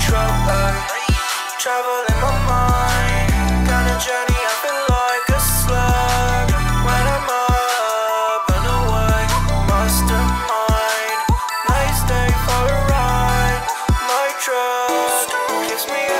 trouble. Travel in my mind. A journey, I like a slug. When I'm up mastermind. Nice day for a ride. My me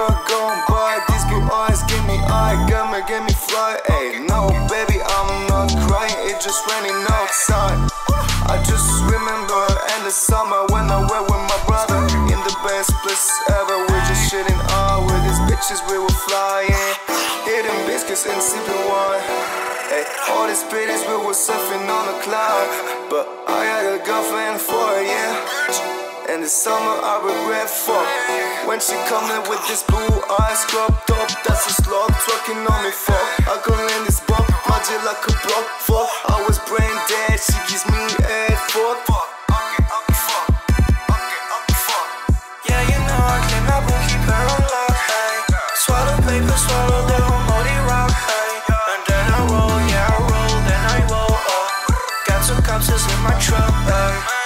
girl gone by, these blue eyes give me eye, got me, get me fly. Ay, no, baby, I'm not crying, it's just raining outside. I just remember in the summer when I went with my brother in the best place ever. We're just shitting out with these bitches, we were flying, eating biscuits and sipping wine. Ay, all these bitches we were surfing on a cloud, but I got a girlfriend for a year. Summer I regret fuck. When she coming with this blue eyes cropped up That's a slug twerking on me fuck. I could land this bump, my G like a block fuck. I was brain dead, she gives me a fuck. Paper, swallow the whole money rock, then I roll, yeah, I roll, then I roll. Got some cups in my truck.